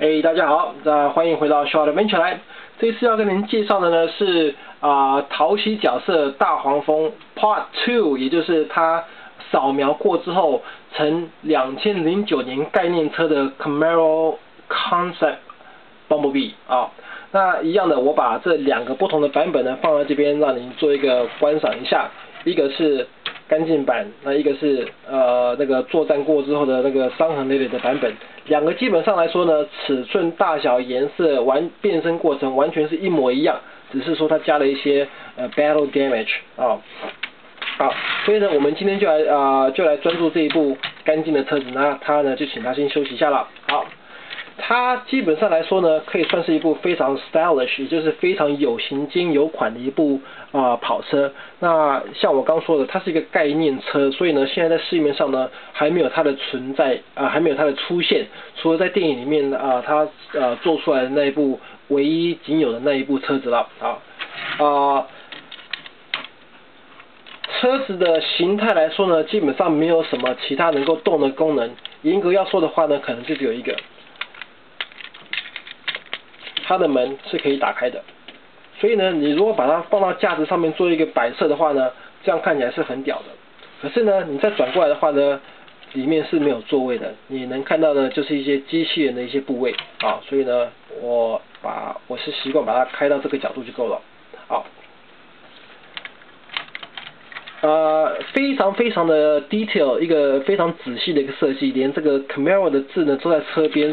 哎，大家好，那欢迎回到 Short Adventure 来。这次要跟您介绍的呢是啊，淘喜角色大黄蜂 Part Two，也就是它扫描过之后成两千零九年概念车的 Camaro Concept Bumblebee 啊。那一样的，我把这两个不同的版本呢放在这边，让您做一个观赏一下。一个是干净版，那一个是呃那个作战过之后的那个伤痕累累的版本。两个基本上来说呢，尺寸、大小、颜色、完变身过程完全是一模一样，只是说它加了一些呃 battle damage 啊。好，所以呢，我们今天就来啊就来专注这一部干净的车子，那他呢就请他先休息一下了。好。它基本上来说呢，可以算是一部非常 stylish，也就是非常有型、兼有款的一部啊跑车。那像我刚说的，它是一个概念车，所以呢，现在在市面上呢还没有它的存在啊，还没有它的出现。除了在电影里面啊，它呃做出来的那一部唯一仅有的那一部车子了啊啊。车子的形态来说呢，基本上没有什么其他能够动的功能。严格要说的话呢，可能就只有一个。它的门是可以打开的，所以呢，你如果把它放到架子上面做一个摆设的话呢，这样看起来是很屌的。可是呢，你再转过来的话呢，里面是没有座位的，你能看到的就是一些机器人的一些部位啊。所以呢，我把我是习惯把它开到这个角度就够了。好，呃，非常非常的 detail，一个非常仔细的一个设计，连这个 Camaro 的字呢都在车边，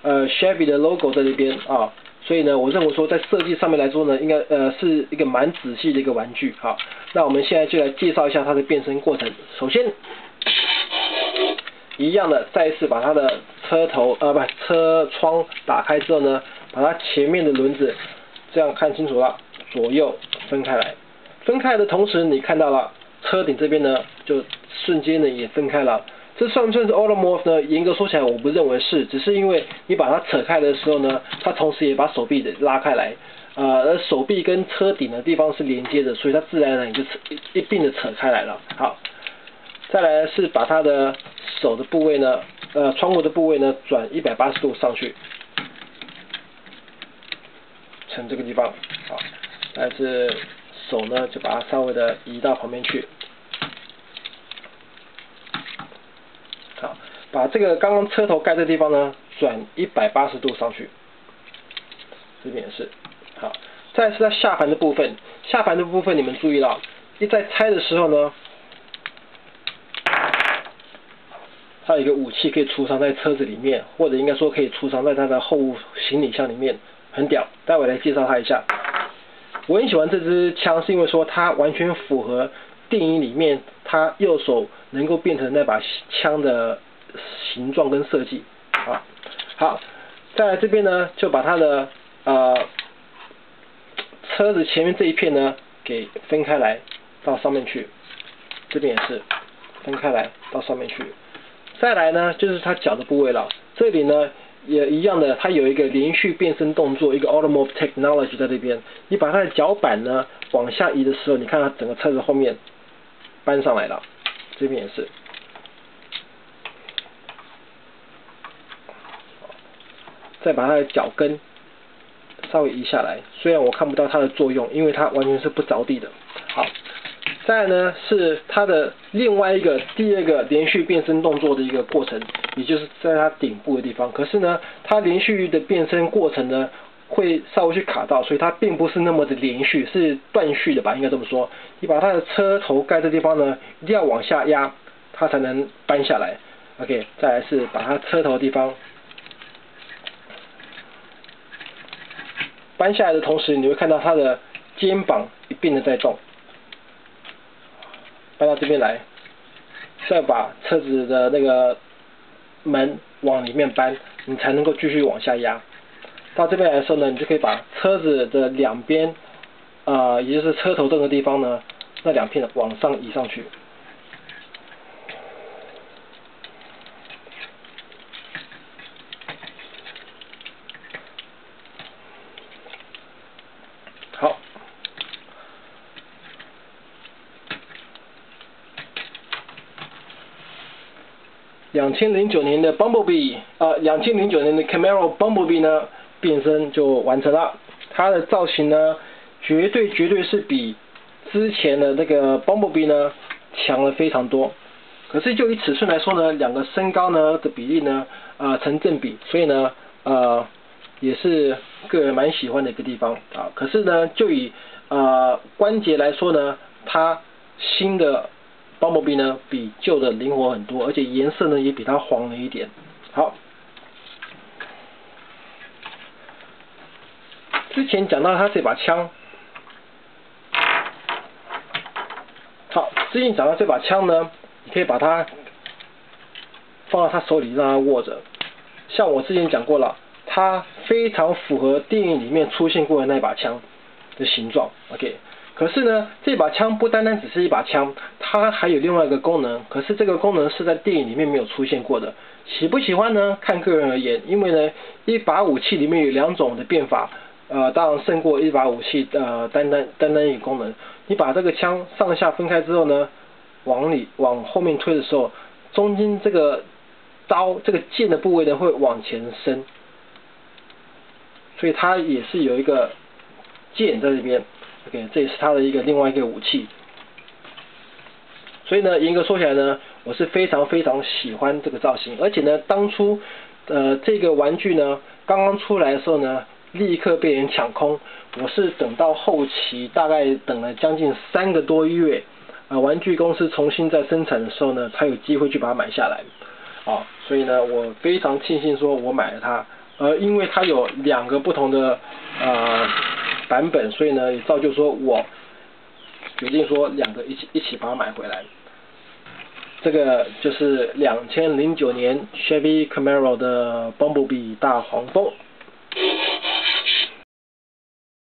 呃，Chevy 的 logo 在这边啊。所以呢，我认为说在设计上面来说呢，应该呃是一个蛮仔细的一个玩具。好，那我们现在就来介绍一下它的变身过程。首先，一样的，再一次把它的车头呃不车窗打开之后呢，把它前面的轮子这样看清楚了，左右分开来。分开的同时，你看到了车顶这边呢，就瞬间呢也分开了。这算不算是 automorph 呢？严格说起来，我不认为是，只是因为你把它扯开的时候呢，它同时也把手臂的拉开来，呃，而手臂跟车顶的地方是连接的，所以它自然而然就扯一并的扯开来了。好，再来是把它的手的部位呢，呃，窗户的部位呢，转一百八十度上去，成这个地方。好，但是手呢，就把它稍微的移到旁边去。把这个刚刚车头盖的地方呢，转一百八十度上去，这边也是，好，再是在下盘的部分，下盘的部分你们注意到，一在拆的时候呢，它有一个武器可以储藏在车子里面，或者应该说可以储藏在它的后行李箱里面，很屌，待会来介绍它一下。我很喜欢这支枪，是因为说它完全符合电影里面它右手能够变成那把枪的。形状跟设计，好，好，在这边呢，就把它的呃车子前面这一片呢给分开来到上面去，这边也是分开来到上面去，再来呢就是它脚的部位了，这里呢也一样的，它有一个连续变身动作，一个 automotive technology 在这边，你把它的脚板呢往下移的时候，你看它整个车子后面搬上来了，这边也是。再把它的脚跟稍微移下来，虽然我看不到它的作用，因为它完全是不着地的。好，再呢是它的另外一个第二个连续变身动作的一个过程，也就是在它顶部的地方。可是呢，它连续的变身过程呢会稍微去卡到，所以它并不是那么的连续，是断续的吧，应该这么说。你把它的车头盖的地方呢一定要往下压，它才能搬下来。OK，再来是把它车头的地方。搬下来的同时，你会看到它的肩膀一并的在动。搬到这边来，再把车子的那个门往里面搬，你才能够继续往下压。到这边来的时候呢，你就可以把车子的两边，啊，也就是车头这个地方呢，那两片往上移上去。两千零九年的 Bumblebee，呃，两千零九年的 Camaro Bumblebee 呢，变身就完成了。它的造型呢，绝对绝对是比之前的那个 Bumblebee 呢强了非常多。可是就以尺寸来说呢，两个身高呢的比例呢，啊成正比，所以呢，呃，也是个人蛮喜欢的一个地方啊。可是呢，就以呃关节来说呢，它新的 Bumblebee 呢比旧的灵活很多，而且颜色呢也比它黄了一点。好，之前讲到它这把枪，好，之前讲到这把枪呢。你可以把它放到他手里，让他握着。像我之前讲过了，它非常符合电影里面出现过的那把枪的形状。OK，可是呢，这把枪不单单只是一把枪，它还有另外一个功能。可是这个功能是在电影里面没有出现过的。喜不喜欢呢？看个人而言。因为呢，一把武器里面有两种的变法，呃，当然胜过一把武器呃单单单单一个功能。你把这个枪上下分开之后呢？往里往后面推的时候，中间这个刀这个剑的部位呢会往前伸，所以它也是有一个剑在这边。OK，这也是它的一个另外一个武器。所以呢，严格说起来呢，我是非常非常喜欢这个造型，而且呢，当初呃这个玩具呢刚刚出来的时候呢，立刻被人抢空。我是等到后期，大概等了将近三个多月。呃，玩具公司重新在生产的时候呢，才有机会去把它买下来，啊，所以呢，我非常庆幸说我买了它，呃，因为它有两个不同的呃版本，所以呢，也造就说我决定说两个一起一起把它买回来。这个就是两千零九年 Chevy Camaro 的 Bumblebee 大黄蜂。